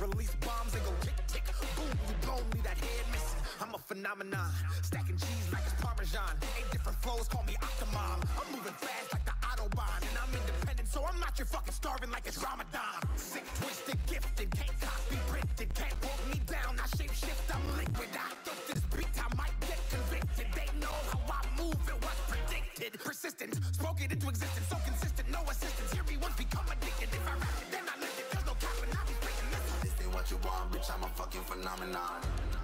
Release bombs and go tick tick. Boom, you blown me that head missing. I'm a phenomenon. Stacking cheese like it's Parmesan. Eight different flows, call me Octomom. I'm moving fast like the Autobahn. And I'm independent, so I'm not your fucking starving like it's Ramadan. Sick, twisted, gifted. Can't copy, printed. Can't hold me down. I shape shift, I'm liquid. I thought this beat, I might get convicted. They know how I move, it was predicted. Persistent, spoke it into existence. I'm a fucking phenomenon.